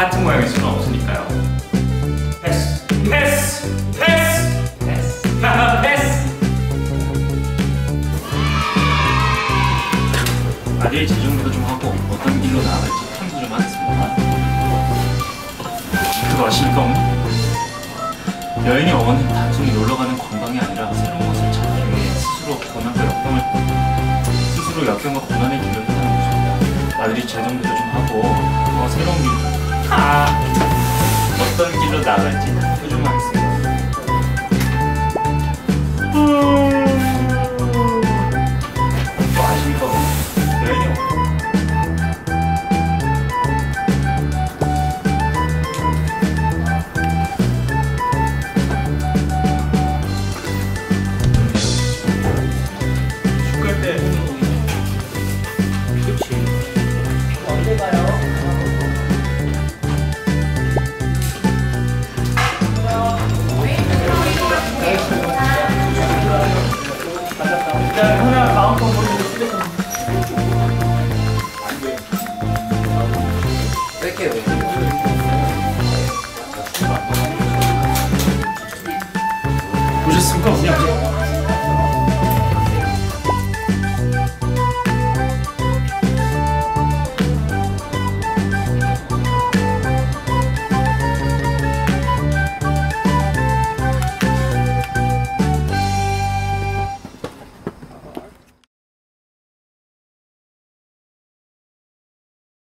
같은 모양일 수는 없으니까요. 패스, 패스, 패스, 패스, 패스. 아들이 재정비도 좀 하고 어떤 길로 나아갈지 탐구 좀 하겠습니다. 그거 아십니까 어머니? 여행이 어머니는 단순히 놀러가는 관광이 아니라 새로운 것을 찾기 위해 스스로 고난과 역경을 스스로 역경과 고난의 길을 떠나는 것입니다. 아들이 재정비도 좀 하고 어, 새로운 길 아, 어떤 在空调房护